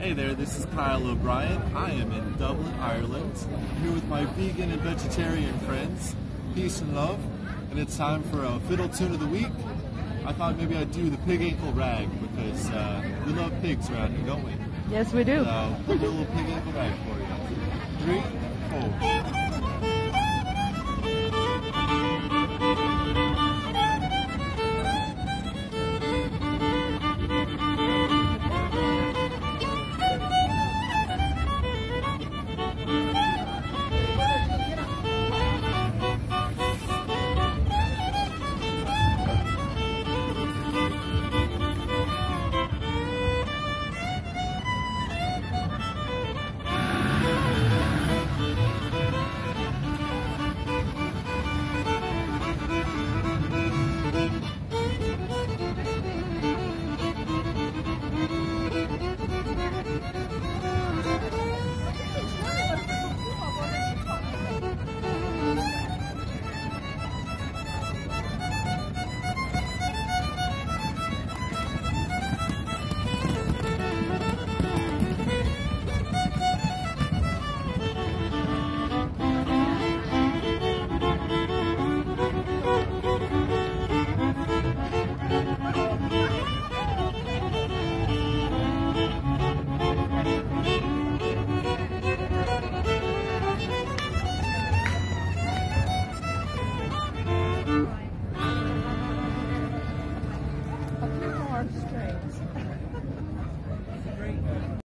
Hey there, this is Kyle O'Brien. I am in Dublin, Ireland, here with my vegan and vegetarian friends. Peace and love. And it's time for a fiddle tune of the week. I thought maybe I'd do the pig ankle rag because uh, we love pigs around here, don't we? Yes, we do. So, uh, a little pig ankle rag for you. Three.